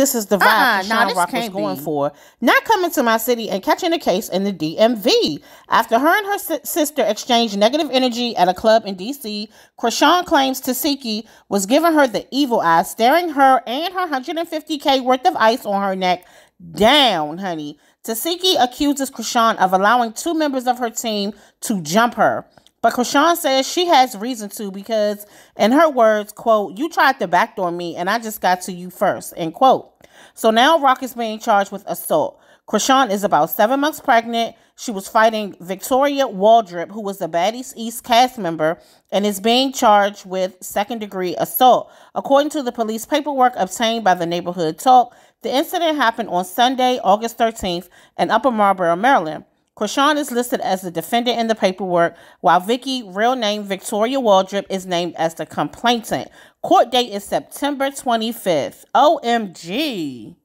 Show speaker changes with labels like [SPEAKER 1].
[SPEAKER 1] This is the vibe uh-uh, nah, Rock was going be. for. Not coming to my city and catching a case in the DMV. After her and her si- sister exchanged negative energy at a club in DC, Chrisean claims Tesehki was giving her the evil eye, staring her and her 150k worth of ice on her neck down, honey. Tesehki accuses Chrisean of allowing two members of her team to jump her. But Chrisean says she has reason to because, in her words, quote, you tried to backdoor me and I just got to you first, end quote. So now Rock is being charged with assault. Chrisean is about seven months pregnant. She was fighting Victoria Waldrip, who was a Baddies East cast member, and is being charged with second degree assault. According to the police paperwork obtained by the neighborhood talk, the incident happened on Sunday, August 13th, in Upper Marlboro, Maryland. Chrisean is listed as the defendant in the paperwork, while Vicky, real name Victoria Waldrip, is named as the complainant. Court date is September 25th. OMG.